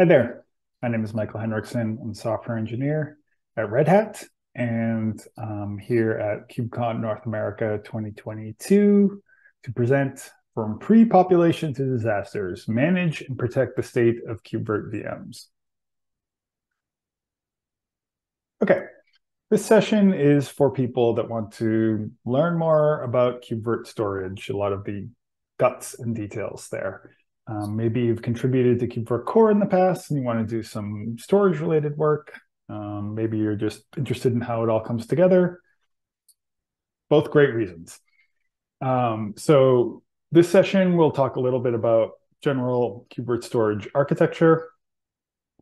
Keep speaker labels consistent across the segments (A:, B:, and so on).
A: Hi there. My name is Michael Henriksen. I'm a software engineer at Red Hat and I'm here at KubeCon North America 2022 to present from pre-population to disasters, manage and protect the state of KubeVirt VMs. Okay, this session is for people that want to learn more about KubeVirt storage, a lot of the guts and details there. Um, maybe you've contributed to KubeVirt Core in the past and you want to do some storage related work. Um, maybe you're just interested in how it all comes together. Both great reasons. Um, so this session, we'll talk a little bit about general KubeVirt storage architecture.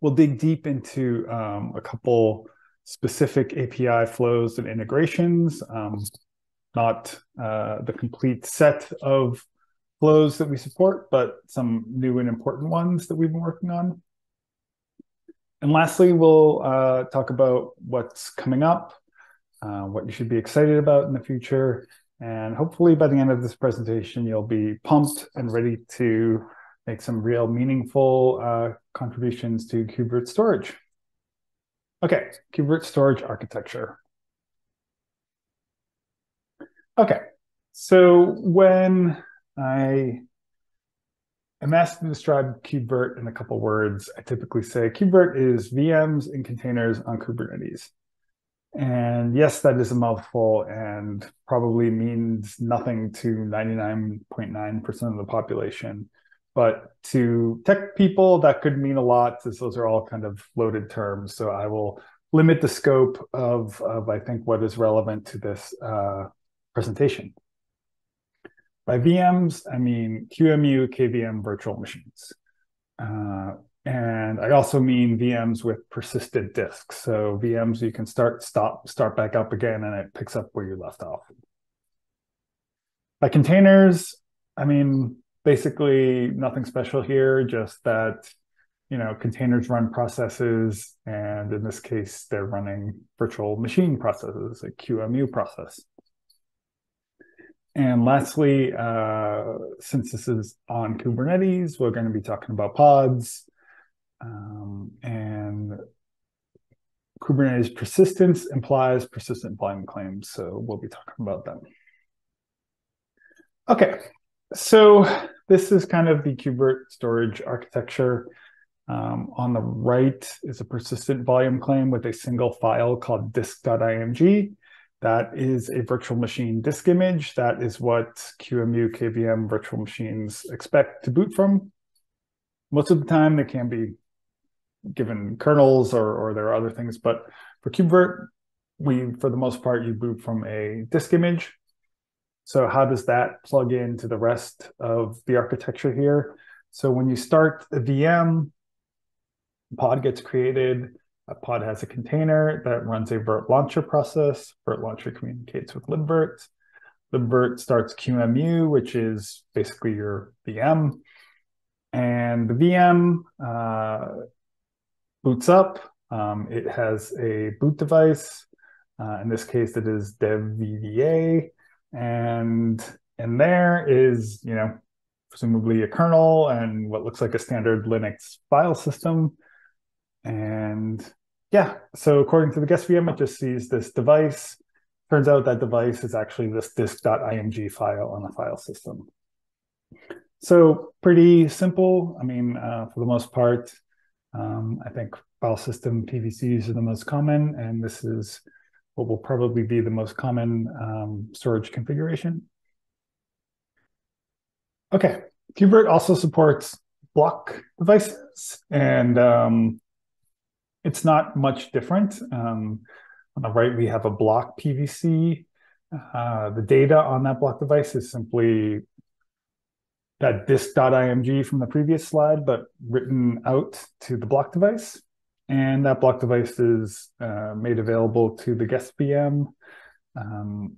A: We'll dig deep into um, a couple specific API flows and integrations, um, not uh, the complete set of flows that we support, but some new and important ones that we've been working on. And lastly, we'll uh, talk about what's coming up, uh, what you should be excited about in the future, and hopefully by the end of this presentation, you'll be pumped and ready to make some real meaningful uh, contributions to KubeVirt storage. Okay, KubeVirt storage architecture. Okay, so when I am asked to describe KubeVirt in a couple words. I typically say KubeVirt is VMs and containers on Kubernetes. And yes, that is a mouthful and probably means nothing to 99.9% of the population. But to tech people, that could mean a lot, since those are all kind of loaded terms. So I will limit the scope of, of I think, what is relevant to this uh, presentation. By VMs, I mean QEMU KVM virtual machines. Uh, and I also mean VMs with persistent disks. So VMs you can start, stop, start back up again, and it picks up where you left off. By containers, I mean basically nothing special here, just that you know containers run processes, and in this case, they're running virtual machine processes, a QEMU process. And lastly, uh, since this is on Kubernetes, we're going to be talking about pods um, and Kubernetes persistence implies persistent volume claims. So we'll be talking about them. Okay, so this is kind of the KubeVirt storage architecture. Um, on the right is a persistent volume claim with a single file called disk.img. That is a virtual machine disk image. That is what QEMU KVM virtual machines expect to boot from. Most of the time, they can be given kernels or, or there are other things, but for KubeVirt, we, for the most part, you boot from a disk image. So how does that plug into the rest of the architecture here? So when you start a VM, pod gets created, a pod has a container that runs a virt launcher process. Virt launcher communicates with libvirt. libvirt starts QEMU, which is basically your VM. And the VM uh, boots up. Um, it has a boot device. Uh, in this case, it is devvda. And in there is, you know, presumably a kernel and what looks like a standard Linux file system. And yeah, so according to the guest VM, it just sees this device. Turns out that device is actually this disk.img file on the file system. So pretty simple. I mean, uh, for the most part, um, I think file system PVCs are the most common, and this is what will probably be the most common um, storage configuration. Okay, KubeVirt also supports block devices, and um, it's not much different. Um, on the right, we have a block PVC. Uh, the data on that block device is simply that disk.img from the previous slide, but written out to the block device. And that block device is uh, made available to the guest VM um,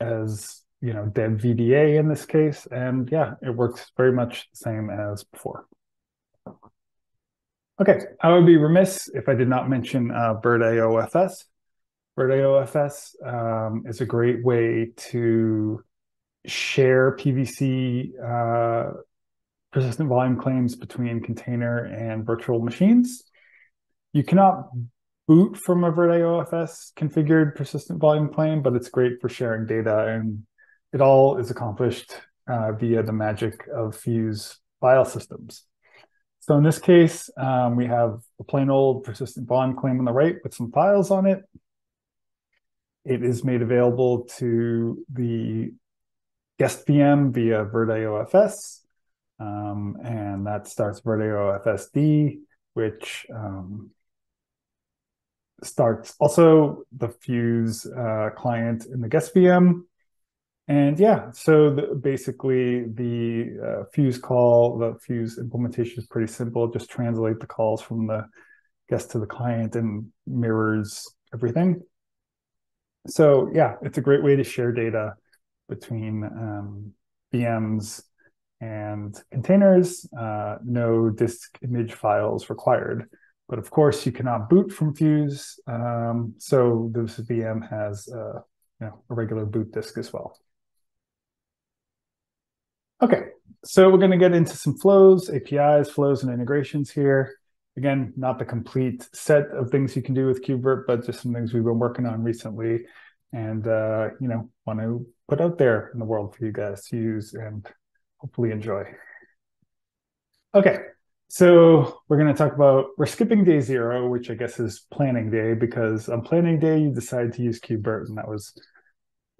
A: as you know dev VDA in this case. And yeah, it works very much the same as before. Okay, I would be remiss if I did not mention uh, VirtIOFS. VirtIOFS um, is a great way to share PVC uh, persistent volume claims between container and virtual machines. You cannot boot from a VirtIOFS configured persistent volume claim, but it's great for sharing data and it all is accomplished uh, via the magic of Fuse file systems. So in this case, um, we have a plain old persistent bond claim on the right with some files on it. It is made available to the guest VM via VirtIOFS. Um, and that starts VirtIOFSD, which um, starts also the Fuse uh, client in the guest VM. And yeah, so the, basically the uh, Fuse call, the Fuse implementation is pretty simple. Just translate the calls from the guest to the client and mirrors everything. So yeah, it's a great way to share data between um, VMs and containers. Uh, no disk image files required. But of course, you cannot boot from Fuse. Um, so this VM has uh, you know, a regular boot disk as well. Okay, so we're going to get into some flows, APIs, flows, and integrations here. Again, not the complete set of things you can do with KubeVirt, but just some things we've been working on recently and, uh, you know, want to put out there in the world for you guys to use and hopefully enjoy. Okay, so we're going to talk about, we're skipping day zero, which I guess is planning day, because on planning day, you decide to use KubeVirt, and that was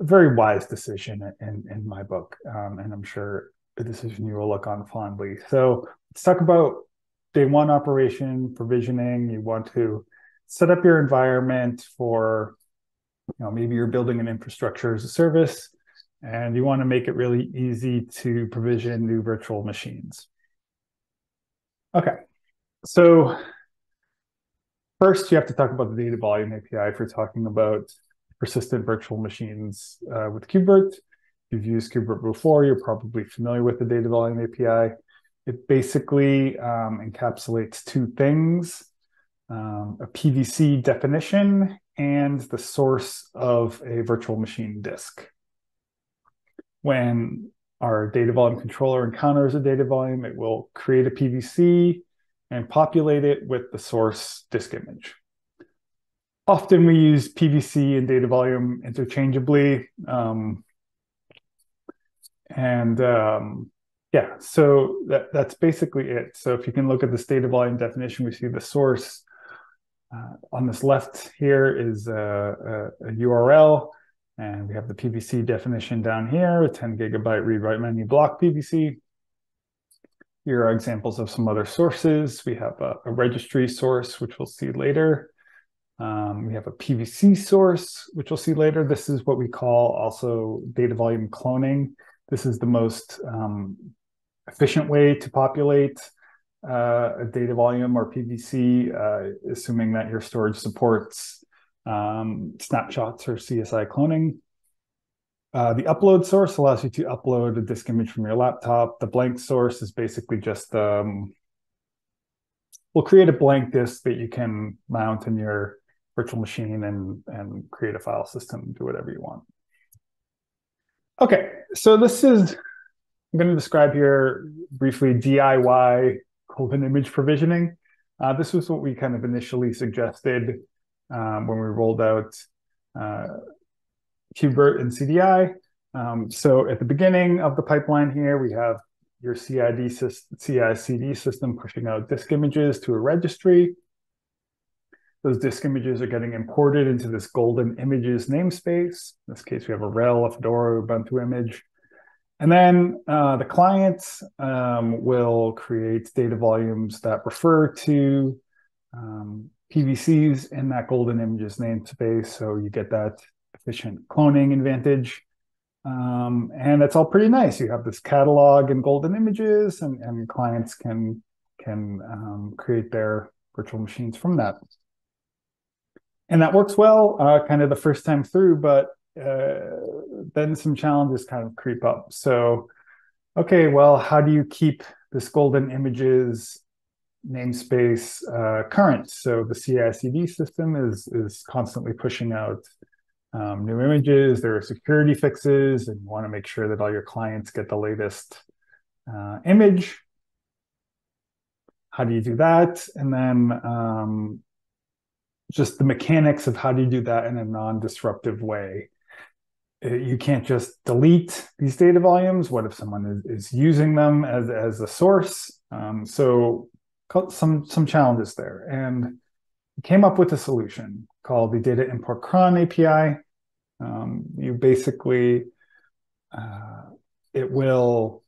A: a very wise decision in, in my book. Um, and I'm sure a decision you will look on fondly. So let's talk about day one operation, provisioning. You want to set up your environment for, you know, maybe you're building an infrastructure as a service and you want to make it really easy to provision new virtual machines. Okay, so first you have to talk about the data volume API if you're talking about persistent virtual machines uh, with KubeVirt. If you've used KubeVirt before, you're probably familiar with the data volume API. It basically um, encapsulates two things, um, a PVC definition and the source of a virtual machine disk. When our data volume controller encounters a data volume, it will create a PVC and populate it with the source disk image. Often we use PVC and data volume interchangeably. Um, and um, yeah, so that, that's basically it. So if you can look at this data volume definition, we see the source uh, on this left here is a, a, a URL and we have the PVC definition down here, a 10 gigabyte read-write many block PVC. Here are examples of some other sources. We have a, a registry source, which we'll see later. Um, we have a PVC source, which we'll see later. This is what we call also data volume cloning. This is the most um, efficient way to populate uh, a data volume or PVC, uh, assuming that your storage supports um, snapshots or CSI cloning. Uh, the upload source allows you to upload a disk image from your laptop. The blank source is basically just, um, we'll create a blank disk that you can mount in your virtual machine and, and create a file system, do whatever you want. Okay, so this is, I'm going to describe here briefly DIY golden image provisioning. Uh, this was what we kind of initially suggested um, when we rolled out uh, and CDI. Um, so at the beginning of the pipeline here, we have your CID CI/CD system pushing out disk images to a registry. Those disk images are getting imported into this golden images namespace. In this case, we have a RHEL, a Fedora, Ubuntu image. And then uh, the client um, will create data volumes that refer to um, PVCs in that golden images namespace. So you get that efficient cloning advantage. Um, and it's all pretty nice. You have this catalog and golden images and, and clients can, can um, create their virtual machines from that. And that works well uh, kind of the first time through, but uh, then some challenges kind of creep up. So, okay, well, how do you keep this golden images namespace uh, current. So the CI/CD system is is constantly pushing out um, new images. There are security fixes, and you want to make sure that all your clients get the latest uh, image. how do you do that? And then um, just the mechanics of how do you do that in a non-disruptive way. Uh, you can't just delete these data volumes. What if someone is, is using them as, as a source? Um, so some some challenges there, and came up with a solution called the Data Import Cron API. Um, you basically uh, it will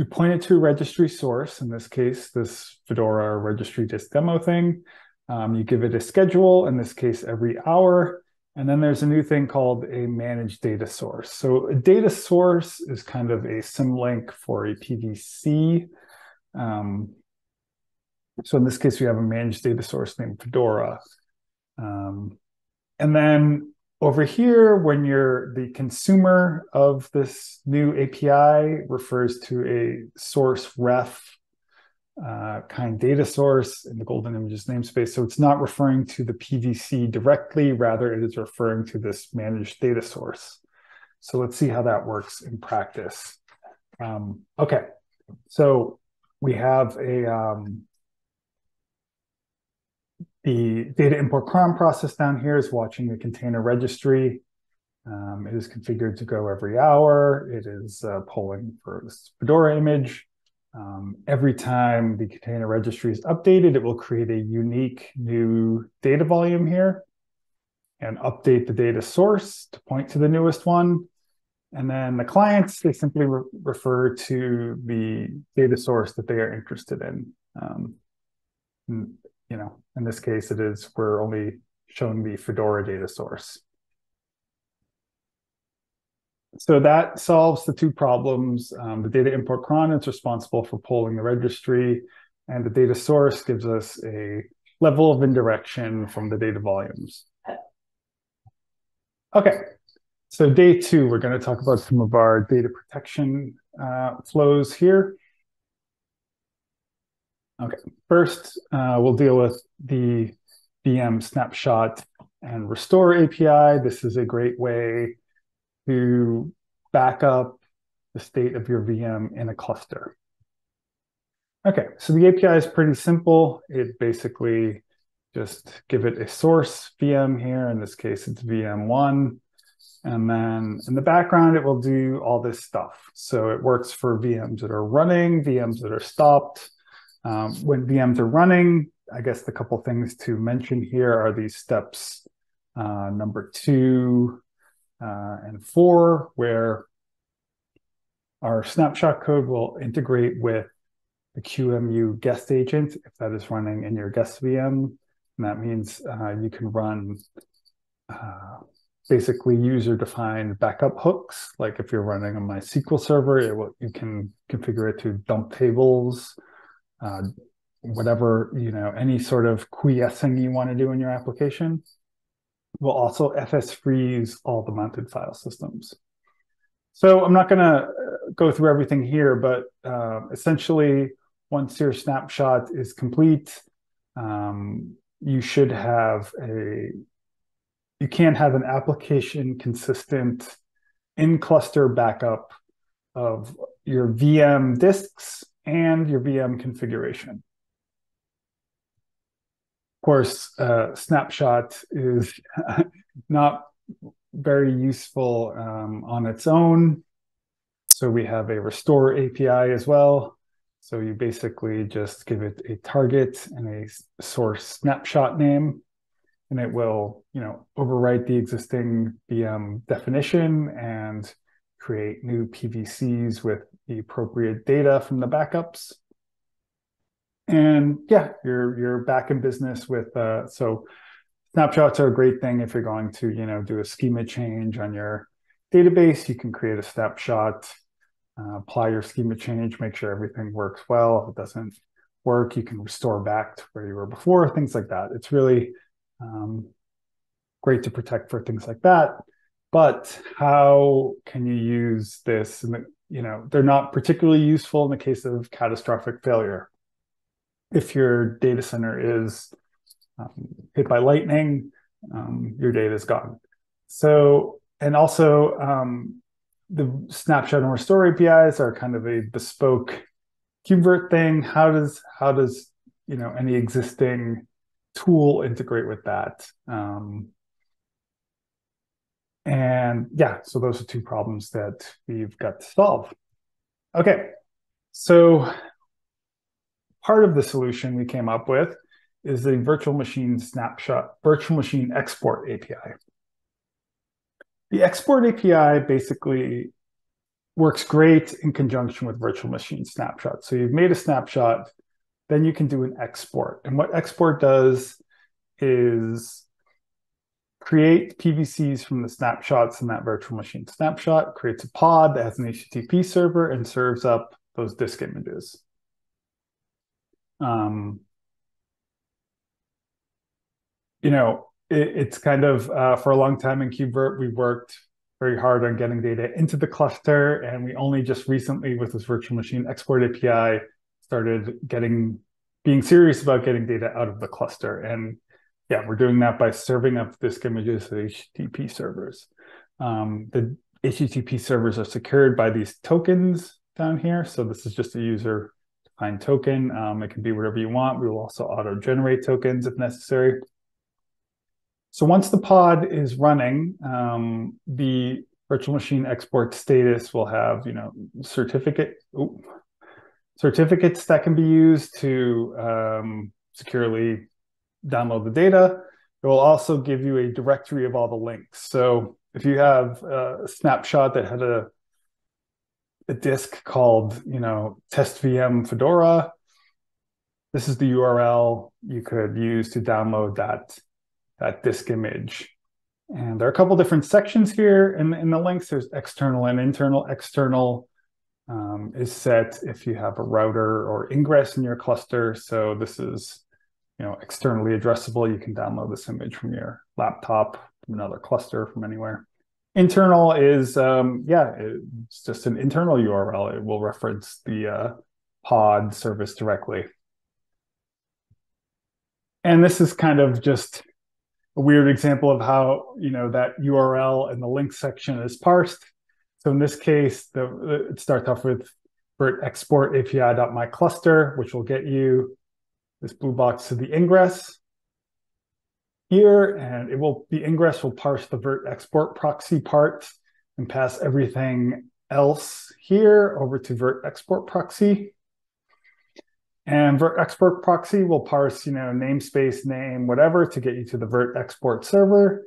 A: you point it to a registry source, in this case, this Fedora registry disk demo thing. Um, you give it a schedule, in this case, every hour. And then there's a new thing called a managed data source. So a data source is kind of a symlink for a PVC. Um, so in this case, we have a managed data source named Fedora. Um, and then over here, when you're the consumer of this new API refers to a source ref uh, kind data source in the golden images namespace. So it's not referring to the PVC directly, rather it is referring to this managed data source. So let's see how that works in practice. Um, okay, so we have a um, the data import cron process down here is watching the container registry. Um, it is configured to go every hour. It is uh, polling for this Fedora image. Um, every time the container registry is updated, it will create a unique new data volume here and update the data source to point to the newest one. And then the clients, they simply re refer to the data source that they are interested in. Um, you know, in this case, it is we're only showing the Fedora data source. So that solves the two problems. Um, the data import cron is responsible for polling the registry, and the data source gives us a level of indirection from the data volumes. Okay, so day two, we're going to talk about some of our data protection uh, flows here. Okay, first uh, we'll deal with the VM snapshot and restore API. This is a great way to back up the state of your VM in a cluster. Okay, so the API is pretty simple. It basically just give it a source VM here. In this case, it's VM1. And then in the background, it will do all this stuff. So it works for VMs that are running, VMs that are stopped, um, when VMs are running, I guess the couple things to mention here are these steps uh, number two uh, and four, where our snapshot code will integrate with the QEMU guest agent if that is running in your guest VM. And that means uh, you can run uh, basically user-defined backup hooks. Like if you're running a MySQL server, will, you can configure it to dump tables uh, whatever, you know, any sort of quiescing you want to do in your application will also FS freeze all the mounted file systems. So I'm not going to uh, go through everything here, but uh, essentially, once your snapshot is complete, um, you should have a, you can't have an application consistent in cluster backup of your VM disks and your VM configuration. Of course, uh, snapshot is not very useful um, on its own. So we have a restore API as well. So you basically just give it a target and a source snapshot name, and it will, you know, overwrite the existing VM definition and create new PVCs with the appropriate data from the backups. And yeah, you're you're back in business with uh, so snapshots are a great thing if you're going to you know do a schema change on your database. You can create a snapshot, uh, apply your schema change, make sure everything works well. If it doesn't work, you can restore back to where you were before. Things like that. It's really um, great to protect for things like that. But how can you use this in the you know, they're not particularly useful in the case of catastrophic failure. If your data center is um, hit by lightning, um, your data is gone. So, and also um, the snapshot and restore APIs are kind of a bespoke KubeVirt thing. How does how does you know any existing tool integrate with that? Um, and yeah, so those are two problems that we've got to solve. Okay, so part of the solution we came up with is the virtual machine snapshot, virtual machine export API. The export API basically works great in conjunction with virtual machine snapshot. So you've made a snapshot, then you can do an export. And what export does is create PVCs from the snapshots in that virtual machine snapshot, creates a pod that has an HTTP server and serves up those disk images. Um, you know, it, it's kind of uh, for a long time in KubeVirt, we worked very hard on getting data into the cluster, and we only just recently, with this virtual machine export API, started getting being serious about getting data out of the cluster. And yeah, we're doing that by serving up disk images to HTTP servers. Um, the HTTP servers are secured by these tokens down here. So this is just a user defined token. Um, it can be whatever you want. We will also auto generate tokens if necessary. So once the pod is running, um, the virtual machine export status will have, you know, certificate ooh, certificates that can be used to um, securely download the data. It will also give you a directory of all the links. So if you have a snapshot that had a a disk called, you know, test VM Fedora, this is the URL you could use to download that that disk image. And there are a couple different sections here in, in the links. There's external and internal. External um, is set if you have a router or ingress in your cluster. So this is, you know, externally addressable. You can download this image from your laptop, from another cluster, from anywhere. Internal is, um, yeah, it's just an internal URL. It will reference the uh, pod service directly. And this is kind of just a weird example of how you know that URL in the link section is parsed. So in this case, the, it starts off with export api.mycluster, which will get you this blue box to the ingress here, and it will the ingress will parse the virt export proxy part and pass everything else here over to virt export proxy. And virt export proxy will parse, you know, namespace, name, whatever to get you to the virt export server.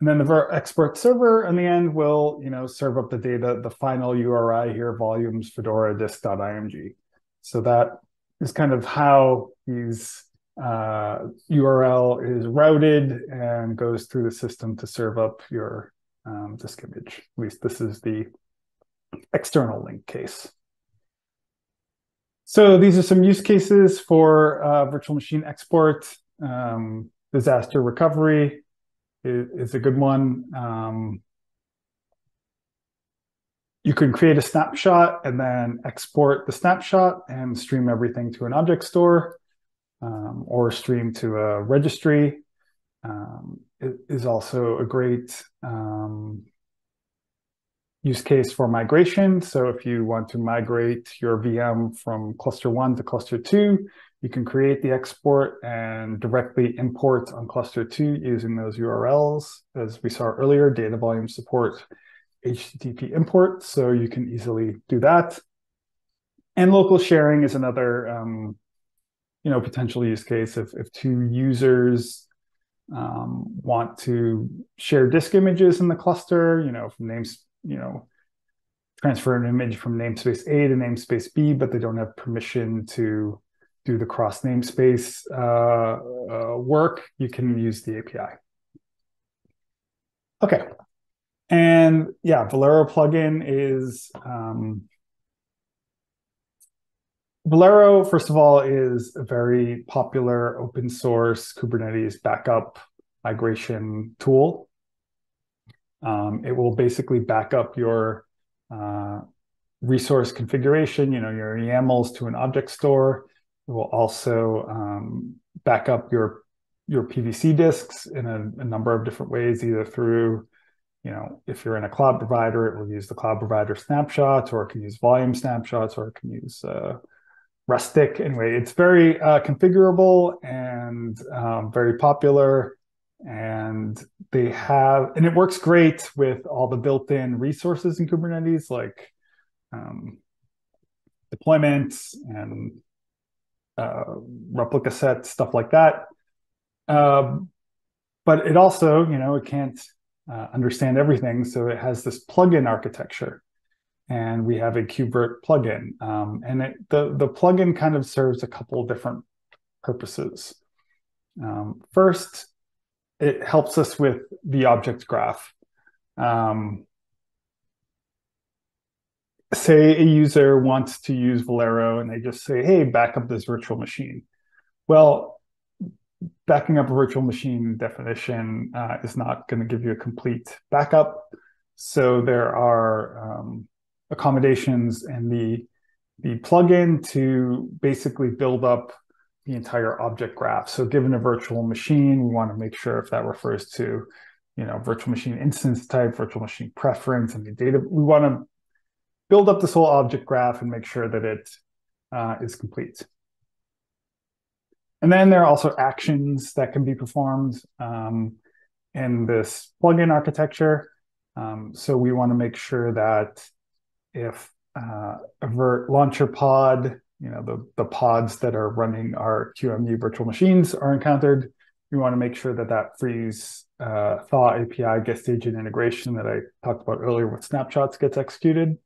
A: And then the virt export server in the end will, you know, serve up the data, the final URI here, volumes fedora disk.img. So that is kind of how these uh, URL is routed and goes through the system to serve up your um, disk image. At least this is the external link case. So these are some use cases for uh, virtual machine export. Um, disaster recovery is, is, a good one. Um, you can create a snapshot and then export the snapshot and stream everything to an object store um, or stream to a registry. Um, it is also a great um, use case for migration. So if you want to migrate your VM from cluster one to cluster two, you can create the export and directly import on cluster two using those URLs. As we saw earlier, data volume support HTTP import, so you can easily do that. And local sharing is another um, you know, potential use case if, if two users um, want to share disk images in the cluster, you know, from names you know, transfer an image from namespace A to namespace B, but they don't have permission to do the cross namespace uh, uh, work, you can use the API. Okay. And yeah, Velero plugin is um, Velero, first of all, is a very popular open source Kubernetes backup migration tool. Um, it will basically back up your uh, resource configuration, you know, your YAMLs to an object store. It will also um, back up your your PVC disks in a, a, number of different ways, either through you know, if you're in a cloud provider, it will use the cloud provider snapshots, or it can use volume snapshots, or it can use uh, restic. Anyway, it's very uh, configurable and um, very popular. And they have, and it works great with all the built-in resources in Kubernetes, like um, deployments and uh, replica sets, stuff like that. Um, but it also, you know, it can't uh, understand everything. So it has this plugin architecture. And we have a KubeVirt plugin. Um, and it, the, the plugin kind of serves a couple of different purposes. Um, first, it helps us with the object graph. Um, say a user wants to use Velero and they just say, hey, back up this virtual machine. Well, backing up a virtual machine definition uh, is not going to give you a complete backup. So there are um, accommodations and the, the plugin to basically build up the entire object graph. So given a virtual machine, we want to make sure if that refers to, you know, virtual machine instance type, virtual machine preference, and the data, we want to build up this whole object graph and make sure that it uh, is complete. And then there are also actions that can be performed um, in this plugin architecture. Um, so we want to make sure that if uh, a Virt launcher pod, you know, the, the pods that are running our QEMU virtual machines are encountered, we want to make sure that that freeze uh, thaw API guest agent integration that I talked about earlier with snapshots gets executed.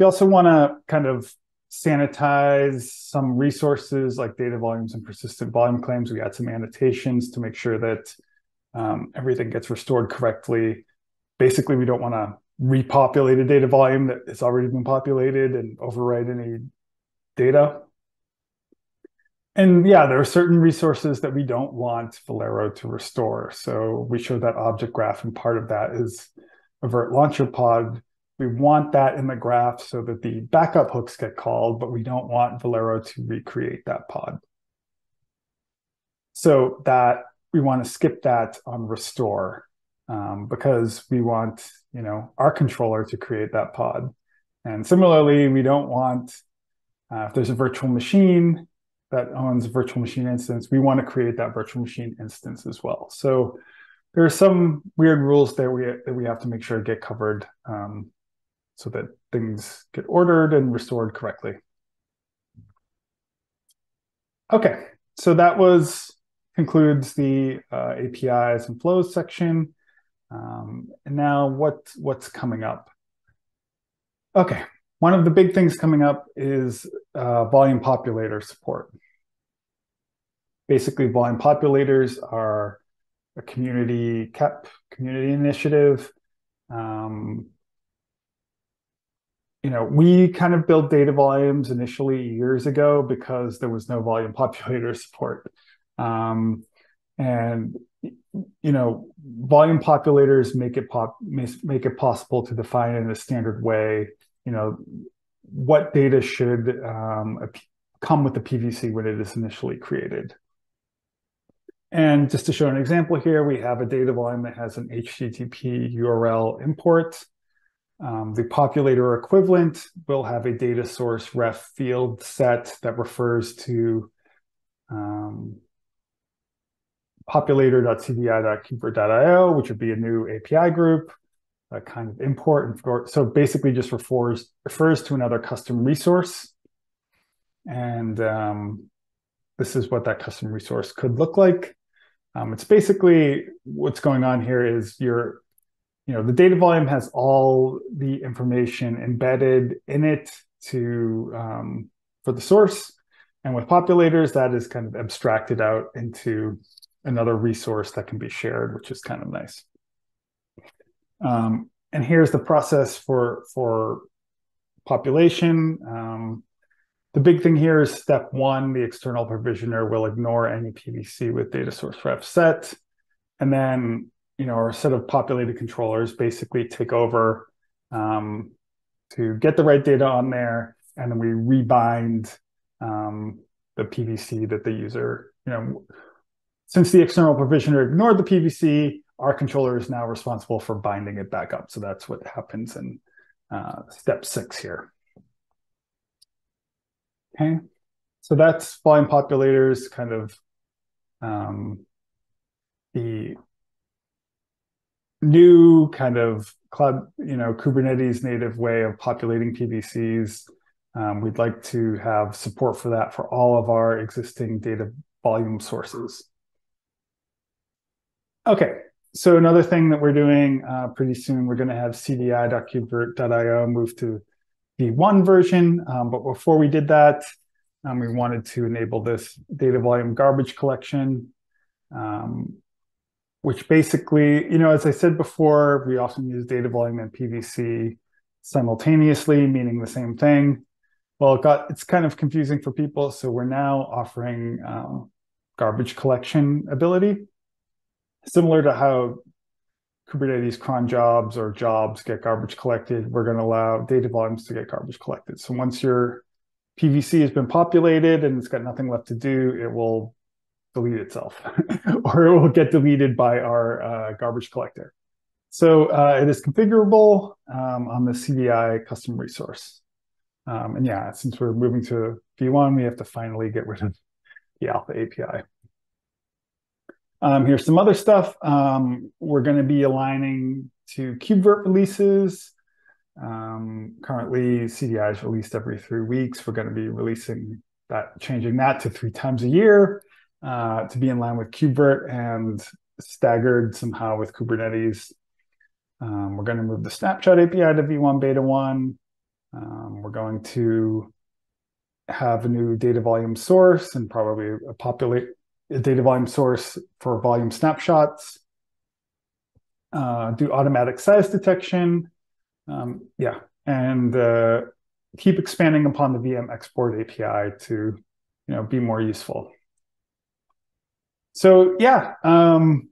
A: We also want to kind of sanitize some resources like data volumes and persistent volume claims. We add some annotations to make sure that um, everything gets restored correctly. Basically, we don't want to repopulate a data volume that has already been populated and overwrite any data. And yeah, there are certain resources that we don't want Velero to restore. So we show that object graph, and part of that is a virt launcher pod we want that in the graph so that the backup hooks get called, but we don't want Velero to recreate that pod. So that we want to skip that on restore um, because we want, you know, our controller to create that pod. And similarly, we don't want, uh, if there's a virtual machine that owns a virtual machine instance, we want to create that virtual machine instance as well. So there are some weird rules that we that we have to make sure get covered um, so that things get ordered and restored correctly. Okay, so that was concludes the uh, APIs and flows section. Um, and now what, what's coming up? Okay, one of the big things coming up is uh, volume populator support. Basically, volume populators are a community KEP community initiative um, you know, we kind of built data volumes initially years ago because there was no volume populator support. Um, and you know, volume populators make it pop make it possible to define in a standard way. You know, what data should um, come with the PVC when it is initially created. And just to show an example here, we have a data volume that has an HTTP URL import. Um, the populator equivalent will have a data source ref field set that refers to um, which would be a new API group, a kind of import. And for, so basically just refers, refers to another custom resource. And um, this is what that custom resource could look like. Um, it's basically what's going on here is you're you know, the data volume has all the information embedded in it to um, for the source. And with populators, that is kind of abstracted out into another resource that can be shared, which is kind of nice. Um, and here's the process for for population. Um, the big thing here is step one, the external provisioner will ignore any PVC with data source ref set. And then you know, our set of populated controllers basically take over um, to get the right data on there, and then we rebind um, the PVC that the user, you know, since the external provisioner ignored the PVC, our controller is now responsible for binding it back up. So that's what happens in uh, step six here. Okay, so that's volume populators, kind of um, the new kind of cloud, you know, Kubernetes native way of populating PVCs. Um, we'd like to have support for that for all of our existing data volume sources. Okay, so another thing that we're doing uh, pretty soon, we're going to have cdi.kubevirt.io move to the one version. Um, but before we did that, um, we wanted to enable this data volume garbage collection, um, which basically, you know, as I said before, we often use data volume and PVC simultaneously, meaning the same thing. Well, it got it's kind of confusing for people, so we're now offering um, garbage collection ability, similar to how Kubernetes cron jobs or jobs get garbage collected. We're going to allow data volumes to get garbage collected. So once your PVC has been populated and it's got nothing left to do, it will delete itself or it will get deleted by our uh, garbage collector. So uh, it is configurable um, on the CDI custom resource. Um, and yeah, since we're moving to V1, we have to finally get rid of the Alpha API. Um, here's some other stuff. Um, we're going to be aligning to KubeVirt releases. Um, currently, CDI is released every three weeks. We're going to be releasing that, changing that to three times a year uh, to be in line with KubeVirt and staggered somehow with Kubernetes. Um, we're going to move the snapshot API to V1 Beta 1. Um, we're going to have a new data volume source and probably a populate a data volume source for volume snapshots. Uh, do automatic size detection. Um, yeah, and uh, keep expanding upon the VM export API to you know be more useful. So yeah, um,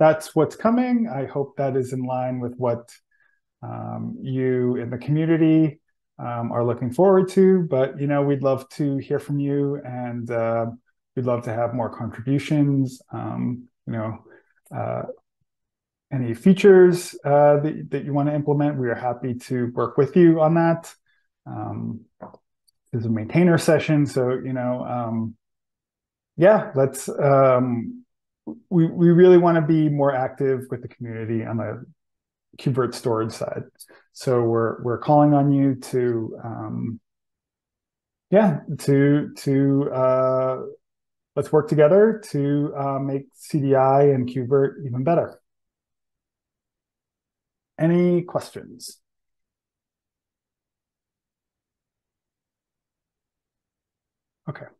A: that's what's coming. I hope that is in line with what um, you in the community um, are looking forward to. But you know, we'd love to hear from you, and uh, we'd love to have more contributions. Um, you know, uh, any features uh, that that you want to implement, we are happy to work with you on that. Um, there's a maintainer session, so you know um, yeah, let's. Um, we we really want to be more active with the community on the KubeVirt storage side. So we're we're calling on you to, um, yeah, to to uh, let's work together to uh, make CDI and KubeVirt even better. Any questions? Okay.